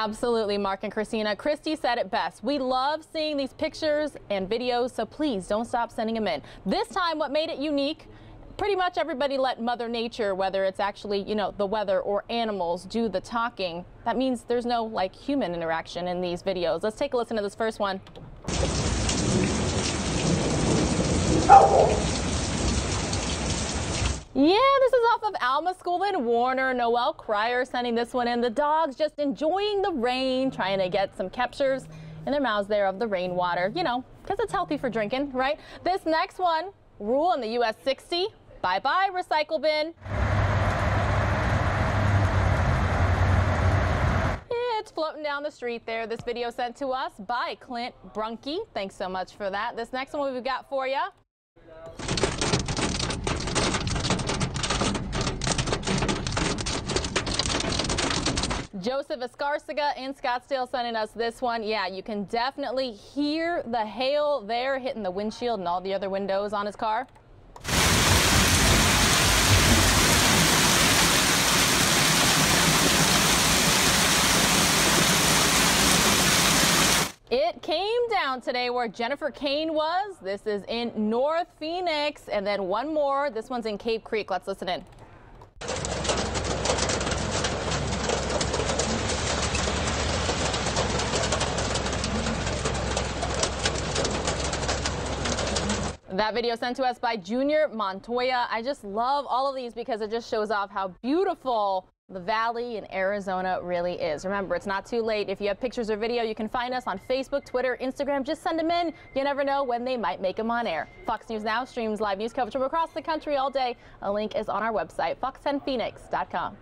Absolutely, Mark and Christina. Christy said it best. We love seeing these pictures and videos, so please don't stop sending them in. This time, what made it unique? Pretty much everybody let Mother Nature, whether it's actually, you know, the weather or animals, do the talking. That means there's no, like, human interaction in these videos. Let's take a listen to this first one. Yeah, this is off of Alma School in Warner. Noel Cryer sending this one in. The dogs just enjoying the rain, trying to get some captures in their mouths there of the rainwater, you know, because it's healthy for drinking, right? This next one, rule in the US 60, bye-bye recycle bin. It's floating down the street there. This video sent to us by Clint Brunke. Thanks so much for that. This next one we've got for you. Joseph Escarcega in Scottsdale sending us this one. Yeah, you can definitely hear the hail there hitting the windshield and all the other windows on his car. It came down today where Jennifer Kane was. This is in North Phoenix. And then one more. This one's in Cave Creek. Let's listen in. That video sent to us by Junior Montoya. I just love all of these because it just shows off how beautiful the valley in Arizona really is. Remember, it's not too late. If you have pictures or video, you can find us on Facebook, Twitter, Instagram. Just send them in. You never know when they might make them on air. Fox News Now streams live news coverage from across the country all day. A link is on our website, fox10phoenix.com.